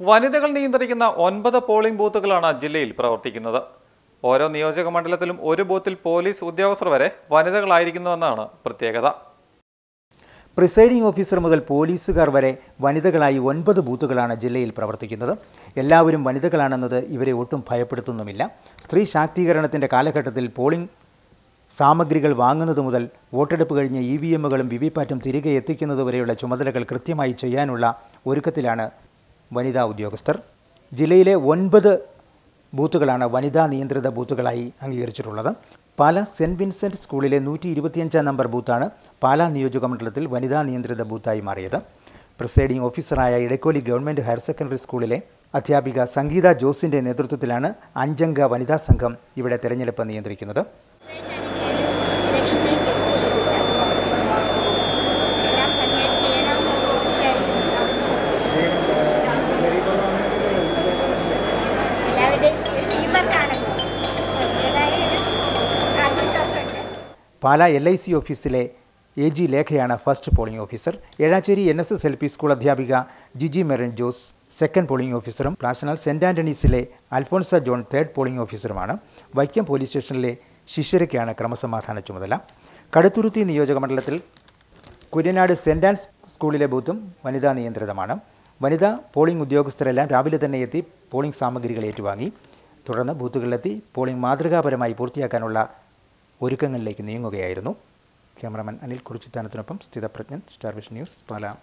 വനിതകൾ നിയന്ത്രിക്കുന്ന ഒൻപത് പോളിംഗ് ബൂത്തുകളാണ് ജില്ലയിൽ പ്രവർത്തിക്കുന്നത്. ഓരോ നിയോജക മണ്ഡലത്തിലും ഒരു ബൂത്തിൽ പോലീസ് ഉദ്യോഗസ്ഥർ വരെ വനിതകളായിരിക്കുന്നുവെന്നാണ് പ്രത്യേകത. പ്രിസൈഡിംഗ് ഓഫീസർ മുതൽ പോലീസുകാർ വരെ വനിതകളായി ഒൻപത് ബൂത്തുകളാണ് ജില്ലയിൽ പ്രവർത്തിക്കുന്നത്. എല്ലാവരും വനിതകളാണെന്നത് ഇവരെ ഒട്ടും ഭയപ്പെടുത്തുന്നുമില്ല. സ്ത്രീ ശാക്തീകരണത്തിന്റെ കാലഘട്ടത്തിൽ പോളിംഗ് സാമഗ്രികൾ വാങ്ങുന്നത് മുതൽ വോട്ടെടുപ്പ് കഴിഞ്ഞ് ഇ വി എമ്മുകളും വി വി പാറ്റും തിരികെ എത്തിക്കുന്നതുവരെയുള്ള ചുമതലകൾ കൃത്യമായി ചെയ്യാനുള്ള ഒരുക്കത്തിലാണ് വനിതാ ഉദ്യോഗസ്ഥർ. ജില്ലയിലെ ഒൻപത് ബൂത്തുകളാണ് വനിതാ നിയന്ത്രിത ബൂത്തുകളായി അംഗീകരിച്ചിട്ടുള്ളത്. പാല സെന്റ് വിൻസെന്റ് സ്കൂളിലെ നൂറ്റി ഇരുപത്തിയഞ്ചാം നമ്പർ ബൂത്താണ് പാല നിയോജക മണ്ഡലത്തിൽ വനിതാ നിയന്ത്രിത ബൂത്തായി മാറിയത്. പ്രിസൈഡിംഗ് ഓഫീസറായ ഇടക്കോലി ഗവൺമെന്റ് ഹയർ സെക്കൻഡറി സ്കൂളിലെ അധ്യാപിക സംഗീത ജോസിന്റെ നേതൃത്വത്തിലാണ് അഞ്ചംഗ വനിതാ സംഘം ഇവിടെ തെരഞ്ഞെടുപ്പ് നിയന്ത്രിക്കുന്നത്. പാലാ എൽ ഐ സി ഓഫീസിലെ A G ലേഖയാണ് first polling officer. Ezhacheri N S S L P school അധ്യാപിക ജിജി മെറിൻ ജോസ് സെക്കൻഡ് പോളിംഗ് ഓഫീസറും പ്ലാസനാൽ സെന്റ് ആന്റണീസിലെ അൽഫോൺസ ജോൺ തേർഡ് പോളിംഗ് ഓഫീസറുമാണ്. വൈക്കം പോലീസ് സ്റ്റേഷനിലെ ശിഷ്യരയ്ക്കാണ് ക്രമസമാധാന ചുമതല. കടുത്തുരുത്തി നിയോജക മണ്ഡലത്തിൽ കുര്യനാട് സെന്റ് ആൻഡ് സ്കൂളിലെ ബൂത്തും വനിതാ നിയന്ത്രിതമാണ്. വനിതാ പോളിംഗ് ഉദ്യോഗസ്ഥരെല്ലാം രാവിലെ തന്നെ എത്തി പോളിംഗ് സാമഗ്രികൾ ഏറ്റുവാങ്ങി. തുടർന്ന് ബൂത്തുകളിലെത്തി പോളിംഗ് മാതൃകാപരമായി പൂർത്തിയാക്കാനുള്ള ഒരുക്കങ്ങളിലേക്ക് നീങ്ങുകയായിരുന്നു. ക്യാമറാമാൻ അനിൽ കുറിച്ചിത്താനത്തിനൊപ്പം സ്ഥിതപ്രജ്ഞൻ സ്റ്റാർവിഷ് ന്യൂസ് പാലാ.